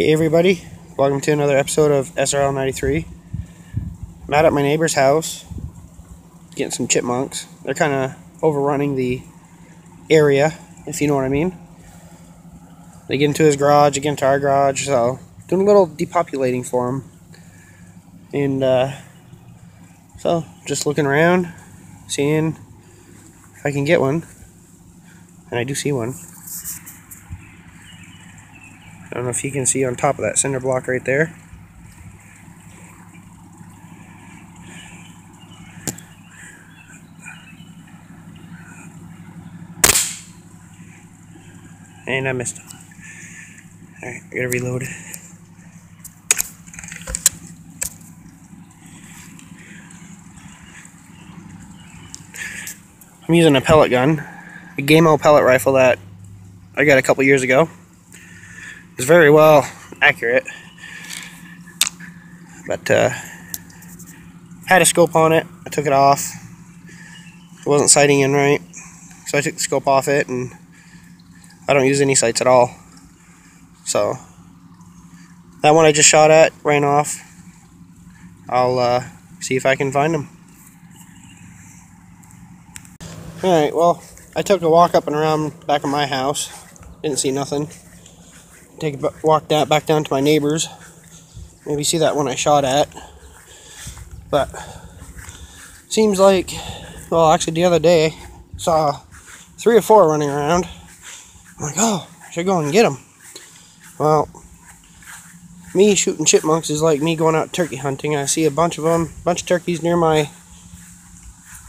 Hey everybody, welcome to another episode of SRL 93. I'm out at my neighbor's house getting some chipmunks. They're kind of overrunning the area, if you know what I mean. They get into his garage, they get into our garage, so doing a little depopulating for him. And uh, so just looking around, seeing if I can get one. And I do see one. I don't know if you can see on top of that cinder block right there. And I missed him. Alright, I gotta reload. I'm using a pellet gun, a Gamo pellet rifle that I got a couple years ago. It's very well accurate, but uh, had a scope on it. I took it off. It wasn't sighting in right, so I took the scope off it, and I don't use any sights at all. So that one I just shot at ran off. I'll uh, see if I can find them. Alright, well, I took a walk up and around back of my house. Didn't see nothing. Take a walk down, back down to my neighbor's. Maybe see that one I shot at. But, seems like, well, actually the other day, saw three or four running around. I'm like, oh, I should go and get them. Well, me shooting chipmunks is like me going out turkey hunting. I see a bunch of them, bunch of turkeys near my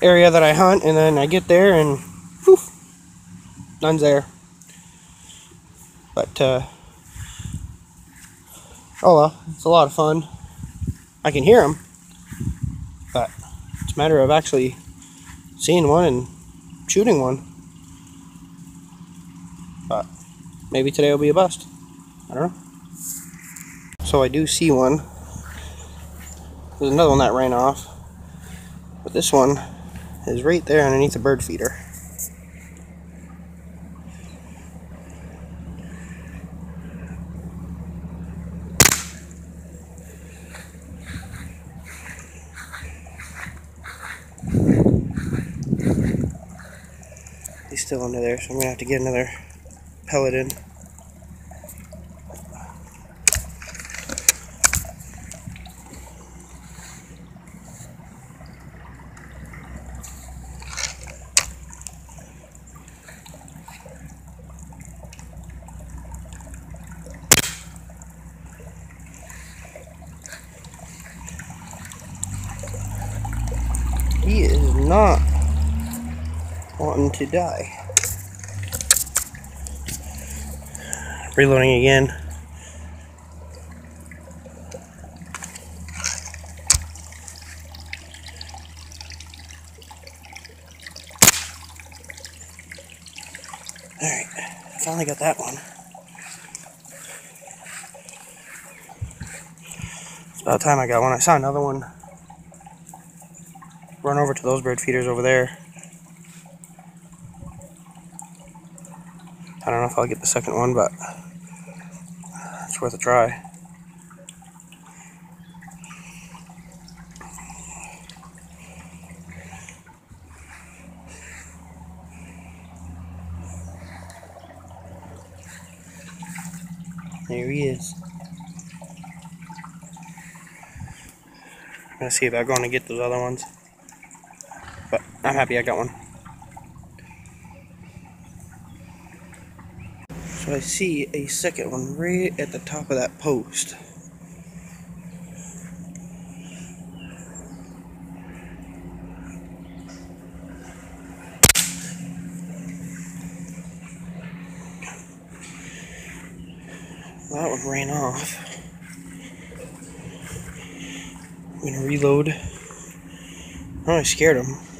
area that I hunt, and then I get there and whew, none's there. But uh, oh well, it's a lot of fun. I can hear them, but it's a matter of actually seeing one and shooting one. But maybe today will be a bust. I don't know. So I do see one. There's another one that ran off. But this one is right there underneath the bird feeder. Still under there, so I'm gonna have to get another pellet in. He is not to die. Reloading again. Alright, I finally got that one. It's about time I got one. I saw another one run over to those bird feeders over there. I don't know if I'll get the second one, but it's worth a try. There he is. I'm gonna see about going to get those other ones. But I'm happy I got one. I see a second one right at the top of that post. That one ran off. I'm gonna reload. Oh, I scared him.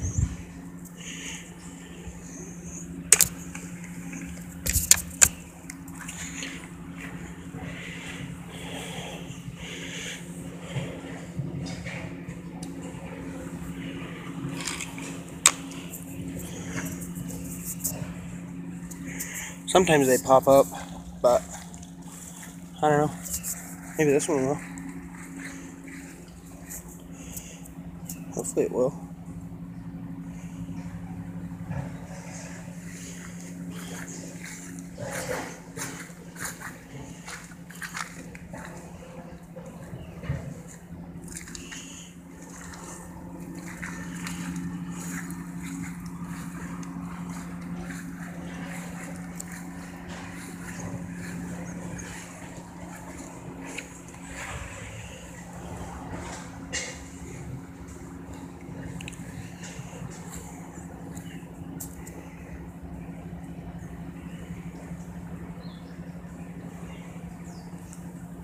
Sometimes they pop up, but I don't know. Maybe this one will. Hopefully it will.